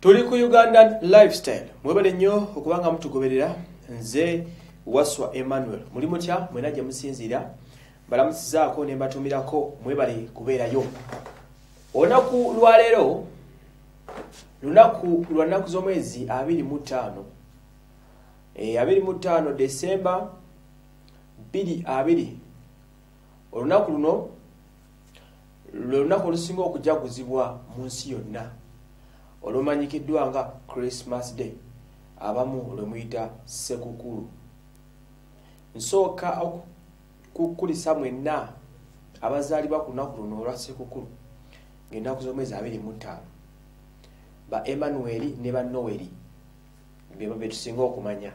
tuli ku ugandan lifestyle. Mwebale nnyo okubanga mutugoberera. Nze waswa emmanuel. Muli mutya? Mwena gye musinziira. Mbalamusizaako ne mbatumirako mwebale kubeerayo. Olunaku lwaleero lunaku lwa nnaku z'omwezi 25 25 desemba 22 olunaku luno lwe lunaku olusinga okujaguzibwa mu nsi yonna olumanyikiddwa nga christmas day abamu lwe muyita sekukulu. Nsooka okukulisa mwenna abazaalibwa ku lunaku luno olwa sekukulu ng'ennaku z'omwezi 25 ba emmanueli ne ba noweri beba betusinga okumanya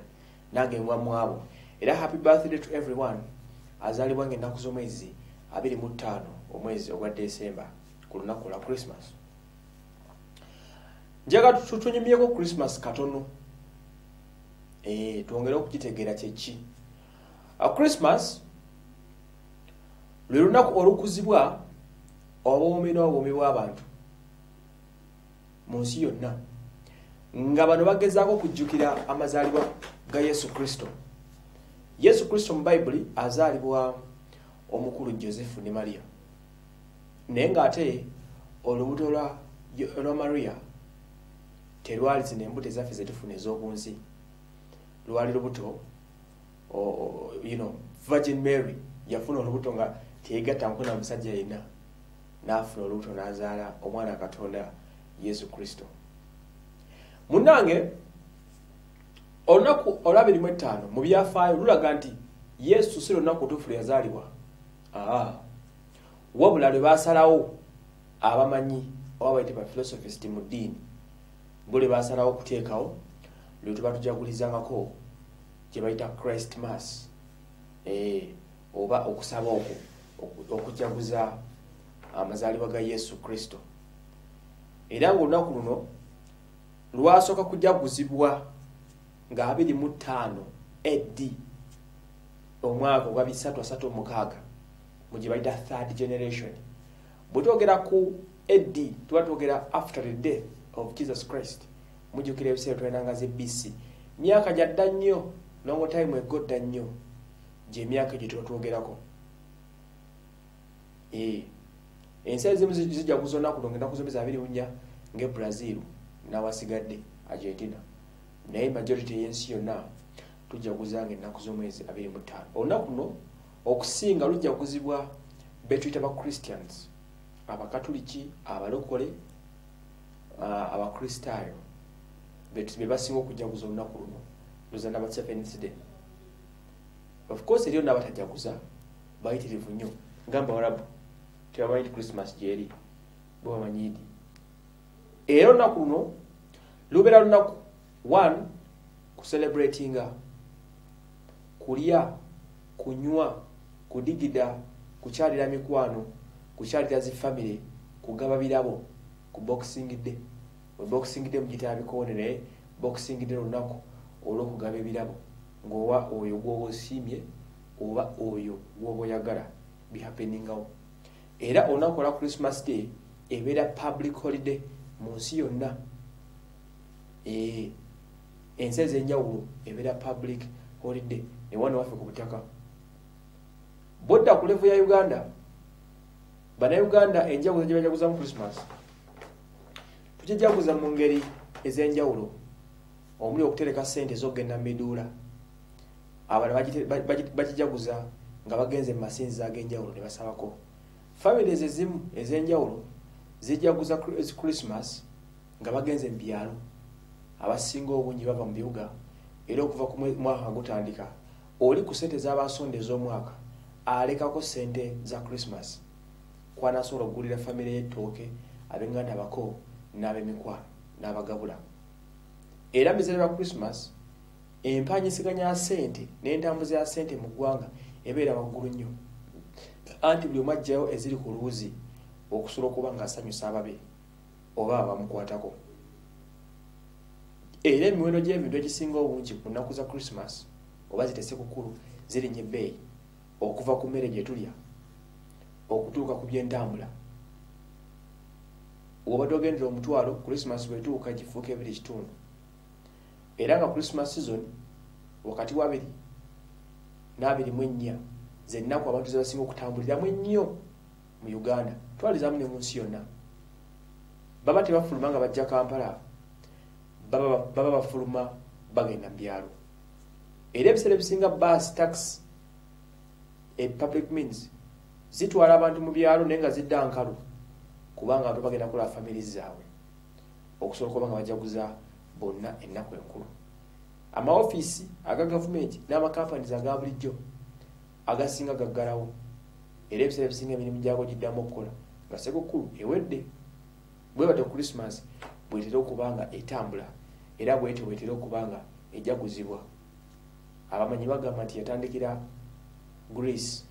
nange mwamu abo era happy birthday to everyone azaalibwa ng'ennaku z'omwezi 25 omwezi ogwa desemba ku lunaku lwa christmas njaga tutunyumyeko christmas katono. E, twongere okugitegeera kyeki christmas lwe lunaku olukuzibwa obuumi n'obuumi bw'abantu mu nsi yonna nga bano bagezaako okujjukira amazaalibwa ga yesu kristo. Yesu kristo mu bayibuli azaalibwa omukulu josefu ne mariya naye ng'ate olubuto lwa mariya terwali zino embuto ezaffe zetufuna ez'oku nsi lwali lubuto you know, virgin mary yafuna olubuto nga teyegatta nkuna musajja yenna n'afuna olubuto n'azaala omwana katonda yesu kristo. Munnange olunaku olwabirimu ettaano mu byafaayo lulaga nti yesu si lunaku otuufu lwe yazaalibwa. Aa wabula lwe basalawo abamanyi oba baite baphilosopist mu ddiini bo lwe basalawo okuteekawo lwe tuba tujagulizangako gye bayita christ mass. E, oba okusaba okwo okujaguza amazaalibwa ga yesu kristo. Era ngaolunaku luno lwasooka kujaguzibwa nga 25 ed omwaka ogwa 336 mu gye bayita third generation. Bwe twogera ku ed tuba twogera after the death of jesus christ. Mujjukira ebiseera twalinanga ze bc myaka gyadda nnyo longo time ego dda nnyo gyemyaka gye tuba twogerako. Ensi ezimu zijaguza olunaku lwo ngenaku zomezi abiri bunya ngae brazil nawasigadde argentina. Naye majority y'ensi yonna tujaguza nga ennaku z'omwezi 25 olunaku luno okusinga lujaguzibwa betuyita ba christians abakatuliki abalokole abakristaayo be basinga okujaguza olunaku luno. Luzana ba seventh day of course eriyo nabatajaguza bayitirivu nnyo. Ngamba warabu tebamanyi christmas gyeri bwebamanyidi era olunaku luno lubeera lunaku one kucelebratinga kulya kunywa kudigida kukyalira mikwano kukyalira zifamire kugaba birabo ku boxing day. Boxing day mugitaba bikoone naye boxing day lunaku olwokugaba ebirabo ngaowa oyo gwoba osiimye oba oyo gwoba oyagala bihapeningawo era olunaku olwa christmas day ebeera public holiday mu nsi yonna. Ensi ez'enjawulo ebeera public holiday newana waffe ku butaka. Bodda ku levu ya uganda bannayuganda enjaguza gye bajaguzamu christmas tukijaguza mu ngeri ez'enjawulo? Omuli okutereka sente ez'okgenda miduula. Abala bakijaguza nga bagenze mu masinzizo ag'enjawulo ne basabako. Families ezimu ez'enjawulo zijaguza christmas nga bagenze mu byalo. Abasinga obungi bava mu bibuga era okuva ku mwaka gutandika oli ku sente z'abasonda ez'omwaka alekako sente za christmas. Kwanasobola okugulira famire y'ettooke abenganda abako n'ab'emikwano n'abagabula. Era mizere ba christmas empanyisiganya ya sente n'entambuza ya sente mu ggwanga ebeera waggulu nnyo. Anti buli omu ajjayo eziri ku luuzi okusobola okuba nga asanyusa ababe oba abamukwatako. Era emiwendo gy'ebintu egisinga obungi ku nnaku za christmas oba zitese kukulu zirinya ebbeeyi okuva ku mmere gye tulya okutuuka ku byentambula wobadde ogendera omutwalo krismas bwetuuka gifuuka ebiri kitundu era nga krismas season wakati wa abiri n'abiri mu ennya zennaku abantu zebasinga okutambuliramu ennyo mu uganda. Twalizamu ne mu nsi yonna. Baba tebafuluma nga bajja kampala baba bafuluma bagenda mu byalo. Era ebiseera ebisinga bus taxi e public means zitwala abantu mu byalo naye nga zidda nkalu kubanga abantu bagenda kulaba famiri zaabwe. Okusobola okuba nga bajaguza bonna ennaku enkulu. Amaofiisi aga gavumenti n'amakampanies aga bulijjo agasinga gaggalawo. Era ebiseera ebisinga emirimu gyago giddamu okukola. Nga sekukulu ewedde bwe batyo krismas bwetera okuba nga etambula era bwetyo bwetera okuba nga ejjaguzibwa abamanyi bagamba nti yatandikira greece.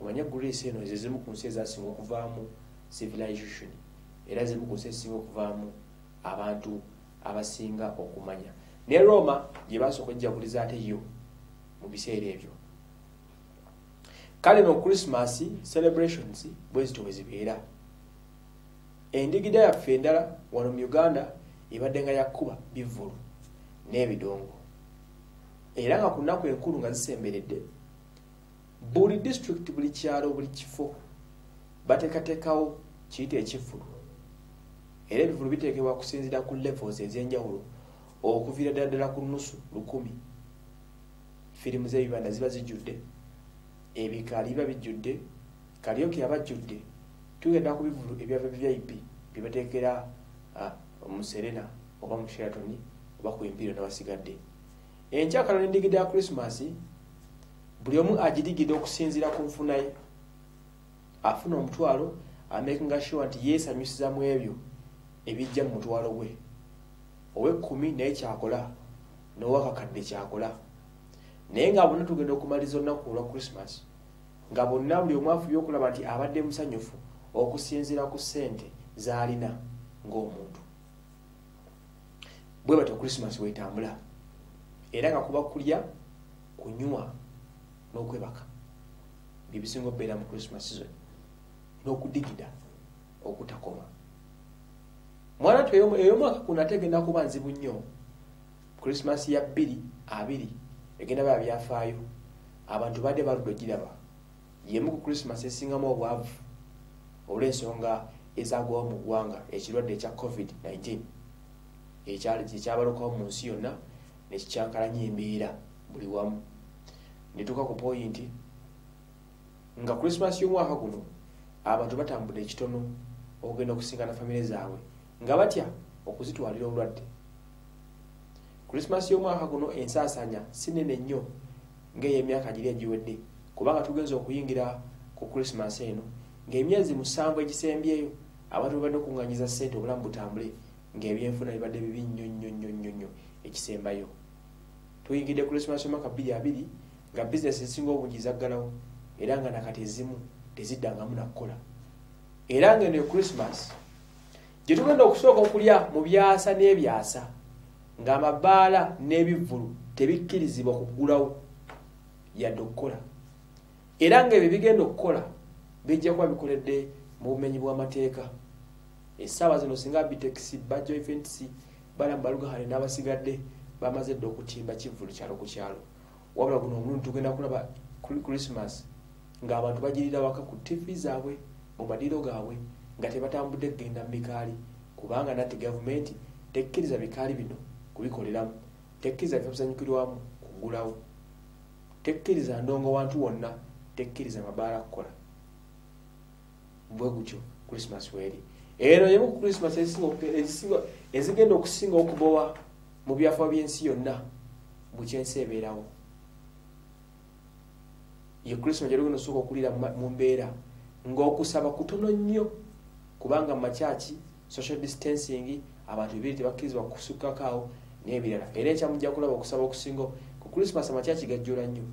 Omanye greece eno ezo zimu ku nsi ezasinga okuvaamu civilization era zimu ku nsi ezisinga okuvaamu abantu abasinga okumanya. Ne roma gye basooka ejjaguliza ate yo mu biseera ebyo. Kale no christmas celebrations bwe zityo bwe zibeera. Endigida yaffe endala wano mu uganda ebadde nga yakkuba bivulu n'ebidongo. Era nga ku nnaku enkulu nga zisemberedde buli district buli kyalo buli kifo bateekateekawo kiyita ekivulu era ebivulu biteekebwa kusinzira ku levels ez'enjawulo okuviira ddala ddala ku nusu lukumi. Firimu z'ebibanda ziba zijjudde ebikaali biba bijjudde kalyoki aba ajjudde tugenda ku bivulu ebyava vip byebateekera mu serena oba mu sheratoni oba ku impiro nabasigadde. Enkyakalo n'endigida ya krismas buli omu agidigidde okusinziira ku nfuna ye afuna omutwalo amakinga sure nti yeesanyusiza mu ebyo ebijja mu mutwalo gwe. Ow'ekkumi naye kyakola n'owakakadde kyakola. Naye nga bonna tugenda okumaliza olunaku olwa krismas nga bonna buli omu afubye okulaba nti abadde musanyufu okusinziira ku ssente z'alina ng'omuntu. Bwe batyo krismas weetambula era nga kuba kulya kunywa n'okwebaka. Byebisinga okubeera mu krismas season n'okudigida okutakoma. Mwana tu ey'omwaka guno ate egenda kuba nzibu nnyo. Krismas ya bbiri abiri egenda baba byafaayo. Abantu badde baludde ogiraba. Yemu ku krismas esingamu obwavu olw'ensonga ezagwawo mu ggwanga ekirwadde ekya covid-19 ekyabalukawo mu nsi yonna nekikyankalanya embeera buli wamu. Netuuka ku poyinti nga krismas y'omwaka guno abantu batambula ekitono okugenda okusingana famire zaabwe nga batya okuzitwalira obulwadde. Krismas y'omwaka guno ensaasanya si nene nnyo ngaey'emyaka giri egiwedde kubanga tugenza okuyingira ku krismas eno ng'emyezi musanvu egisembyeyo abantu babadde okuŋŋanyiza ssente obulamu butambule ng'ebyenfuna bibadde bibi nnyo nnyo nnyo nnyo nnyo ekisembayo. Tuyingidde krismas omwaka bbiri abiri nga bizinesi ezisinga obungi zaggalawo era nga nakati ezimu teziddangamu nakukola era ngeno e krismas gye tugenda okusooka okulya mu byasa n'ebyasa ng'amabaala n'ebivulu tebikkirizibwa kuggulawo yadde okukola era ng'ebyo bigenda okukola bijja kuba bikoledde mu bumenyi bw'amateeka. Essaawa zino singa bitekisi bajja events balamu balugahale n'abasigadde bamaze dde okutimba kivulu kyalo ku kyalo. Wabula guno omulundi tugenda kulaba krismas ng'abantu bagirira waka ku tivi zaabwe mu madiro gaabwe nga tebatambudde kgenda mu bikaali. Kubanga nati gavumenti tekkiriza bikaali bino kubikoleramu tekkiriza bifa bisanyukirwamu kugulawo tekkiriza ndongo wantu wonna tekkiriza mabaala kukola. Bwe gutyo krismas weeri eno yemu ku krismas ezigenda okusinga okubowa mu byafa by'ensi yonna bukyensi ebeerawo ye krismas gyerugenda osooka okulira mu mbeera ng'okusaba kutono nnyo kubanga mu makyaki social distancing abantu bibiri tebakkirizibwa kusukkakaawo n'ebirala. Era ekyamujja kulaba okusaba okusinga ku krismas amakyaki gajjula nnyo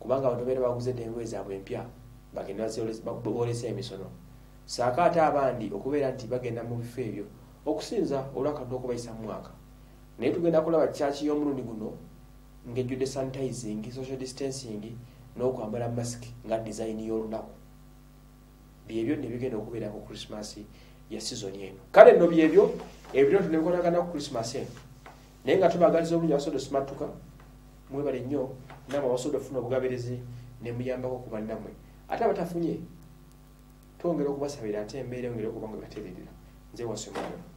kubanga abantu beera baguze dde engoye zaabwe empya bagenda boolesa emisono. Saako ate abandi okubeera nti bagenda mu bifo ebyo okusinza olwakadde okubayisa mu mwaka. Naye tugenda kulaba kyaki y'omulundi guno ng'ejjudde sanitizing social distancing n'okwambala masiki nga dizayini y'olunaku. Byebyo ne bigenda okubeera ku krismas ya sizoni eno. Kale nno byebyo ebiro tunekolagana ku krismas eno. Naye nga tubagaliza obulungi abasobola osimatuka mwebale nnyo namwe abasobola ofuna obugaberezi nemuyambako ku bannammwe. Ate abatafunye twongera okubasabira ate embeera engeri okuba nga batereerera. Nze wasomero